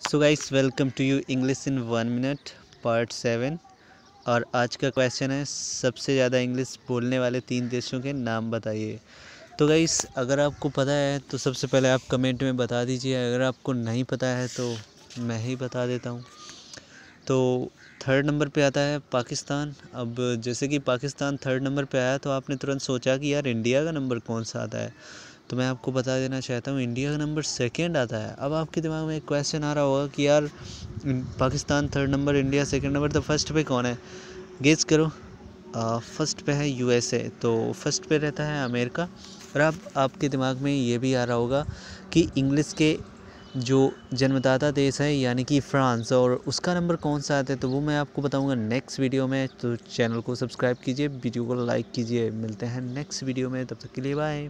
So guys welcome to you English in one minute part seven और आज का question है, सबसे ज़्यादा इंग्लिश बोलने वाले तीन देशों के नाम बताइए। तो गाइस अगर आपको पता है तो सबसे पहले आप कमेंट में बता दीजिए। अगर आपको नहीं पता है तो मैं ही बता देता हूँ। तो थर्ड नंबर पे आता है पाकिस्तान। अब जैसे कि पाकिस्तान थर्ड नंबर पे आया तो आपने तुरंत सोचा कि यार इंडिया का नंबर कौन सा आता है? तो मैं आपको बता देना चाहता हूँ इंडिया का नंबर सेकेंड आता है। अब आपके दिमाग में एक क्वेश्चन आ रहा होगा कि यार, Pakistan third number India second number तो फ़र्स्ट पे कौन है? गेस करो। फ़र्स्ट पे है यूएसए तो फ़र्स्ट पे रहता है अमेरिका। और अब आपके दिमाग में ये भी आ रहा होगा कि इंग्लिश के जो जन्मदाता देश है, यानी कि फ्रांस और उसका नंबर कौन सा आता है तो वो मैं आपको बताऊँगा नेक्स्ट वीडियो में। तो चैनल को सब्सक्राइब कीजिए वीडियो को लाइक कीजिए। मिलते हैं नेक्स्ट वीडियो में, तब तक के लिए बाय